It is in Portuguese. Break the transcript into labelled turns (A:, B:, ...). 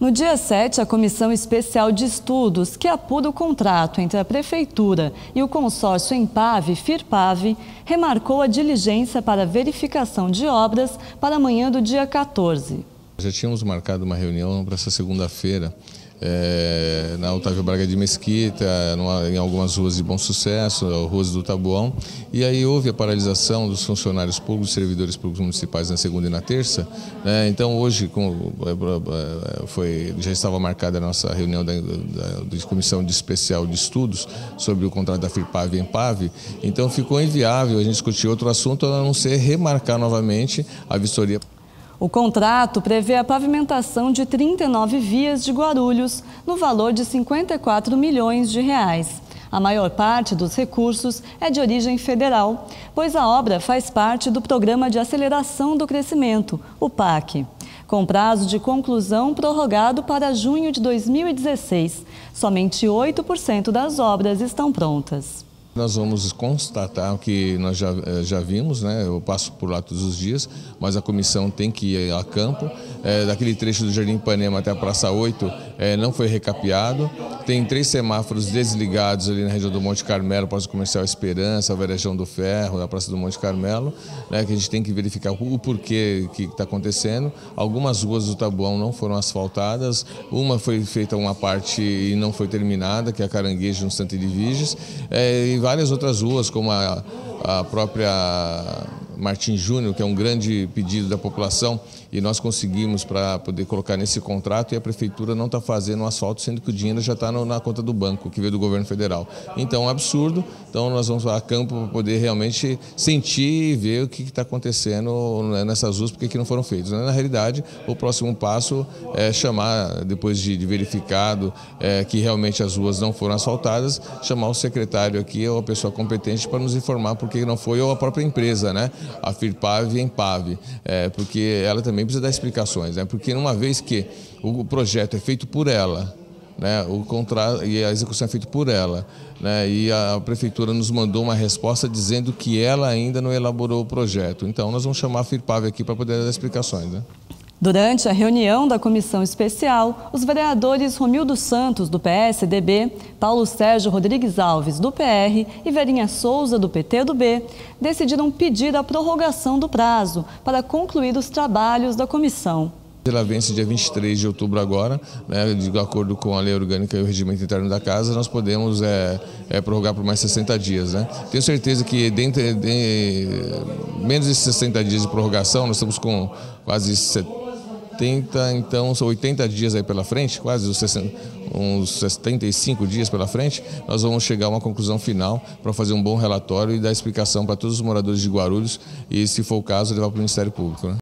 A: No dia 7, a Comissão Especial de Estudos, que apura o contrato entre a Prefeitura e o consórcio Empave Firpave, remarcou a diligência para verificação de obras para amanhã do dia 14.
B: Já tínhamos marcado uma reunião para essa segunda-feira é, na Otávio Braga de Mesquita, numa, em algumas ruas de bom sucesso, ruas do Tabuão. E aí houve a paralisação dos funcionários públicos, servidores públicos municipais na segunda e na terça. Né? Então hoje com, é, é, foi, já estava marcada a nossa reunião da, da, da, Comissão de Especial de Estudos sobre o contrato da FIRPAV e EMPAV. Então ficou inviável a gente discutir outro assunto a não ser remarcar novamente a vistoria.
A: O contrato prevê a pavimentação de 39 vias de Guarulhos, no valor de 54 milhões de reais. A maior parte dos recursos é de origem federal, pois a obra faz parte do Programa de Aceleração do Crescimento, o PAC, com prazo de conclusão prorrogado para junho de 2016. Somente 8% das obras estão prontas.
B: Nós vamos constatar que nós já, eh, já vimos, né? eu passo por lá todos os dias, mas a comissão tem que ir a campo. É, daquele trecho do Jardim Ipanema até a Praça 8 é, não foi recapeado. Tem três semáforos desligados ali na região do Monte Carmelo, Praça Comercial Esperança, a Verejão do Ferro, a Praça do Monte Carmelo, né? que a gente tem que verificar o porquê que está acontecendo. Algumas ruas do Tabuão não foram asfaltadas, uma foi feita uma parte e não foi terminada, que é a Caranguejo no Santa Edviges, é, e várias outras ruas, como a, a própria Martim Júnior, que é um grande pedido da população, e nós conseguimos para poder colocar nesse contrato e a prefeitura não está fazendo o asfalto, sendo que o dinheiro já está na conta do banco, que veio do governo federal. Então é um absurdo, então nós vamos a campo para poder realmente sentir e ver o que está acontecendo né, nessas ruas, porque que não foram feitos. Na realidade, o próximo passo é chamar, depois de, verificado é, que realmente as ruas não foram asfaltadas, chamar o secretário aqui ou a pessoa competente para nos informar que não foi, ou a própria empresa, né? a FIRPAV e a EMPAV, é, porque ela também precisa dar explicações, né? porque uma vez que o projeto é feito por ela, né, o contrato e a execução é feita por ela, né, e a prefeitura nos mandou uma resposta dizendo que ela ainda não elaborou o projeto. Então nós vamos chamar a FIRPAV aqui para poder dar explicações. Né?
A: Durante a reunião da comissão especial, os vereadores Romildo Santos, do PSDB, Paulo Sérgio Rodrigues Alves, do PR e Verinha Souza, do PT do B, decidiram pedir a prorrogação do prazo para concluir os trabalhos da comissão.
B: Ela vence dia 23 de outubro agora, né, de acordo com a lei orgânica e o regimento interno da casa, nós podemos é, é, prorrogar por mais 60 dias. Né? Tenho certeza que dentro de, menos de 60 dias de prorrogação, nós estamos com quase 70 70, então são 80 dias aí pela frente, quase uns, 60, uns 75 dias pela frente, nós vamos chegar a uma conclusão final para fazer um bom relatório e dar explicação para todos os moradores de Guarulhos e, se for o caso, levar para o Ministério Público. Né?